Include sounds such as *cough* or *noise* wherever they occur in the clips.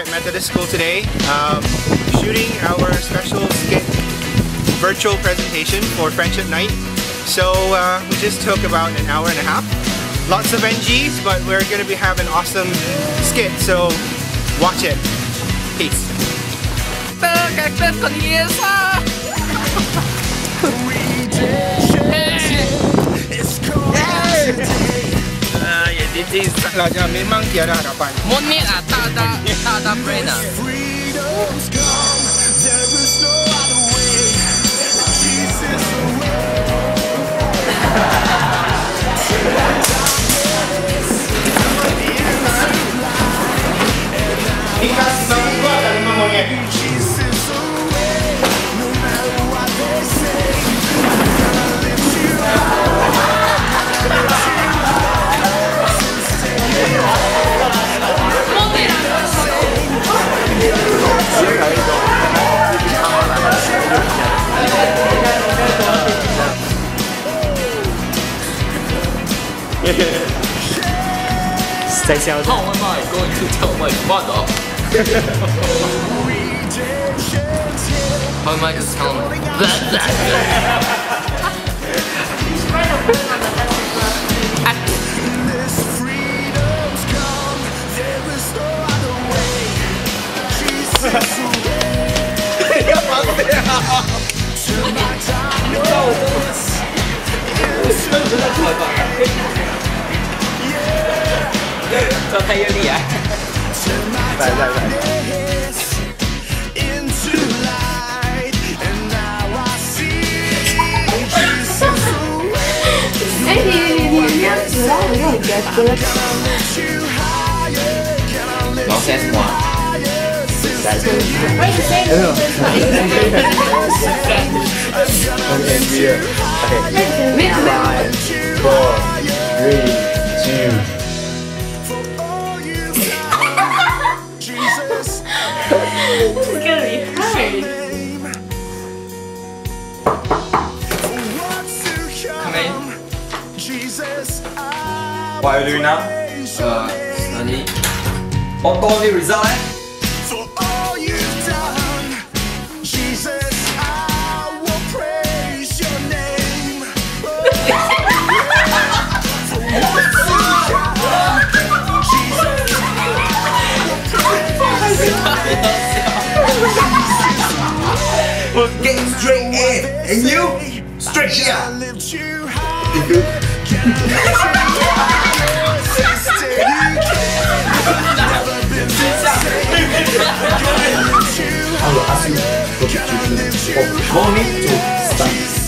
at Methodist School today, um, shooting our special skit virtual presentation for Friendship Night. So uh, we just took about an hour and a half. Lots of NGs, but we're going to be having an awesome skit, so watch it. Peace. *laughs* is Raja memang tiada harapan. Monik lah, tak ada, tak ada brain ah. How am I going to tell my mother? How am I going to tell him? Blah, blah, blah. Cho thấy đi à? Right, right, right. Eh, 你你你你要知道我有个歌 Nó sẽ hòa. Why you say Okay, here. Okay. Wait, Five, It's gonna be hard. Come in. What are you doing now? Uh, study. Auto only result eh? Get straight in. and you straight here. I will ask you for the call me to stand.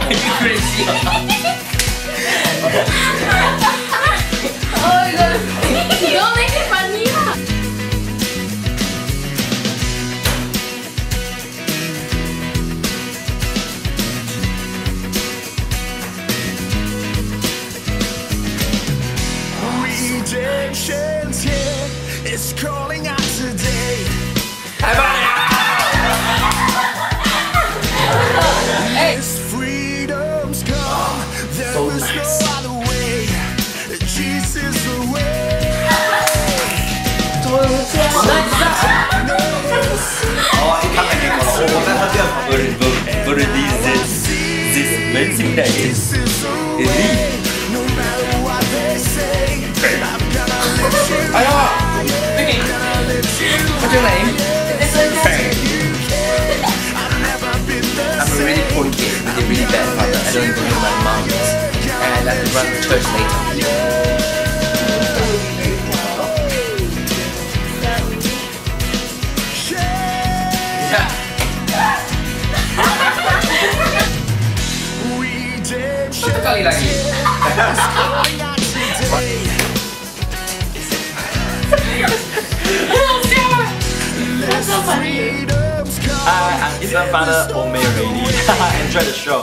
Are you crazy? Wow, you are crazy. Know who my. And I have to run the church later. Hi, I'm already. *laughs* Enjoy the show.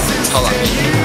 Hold on.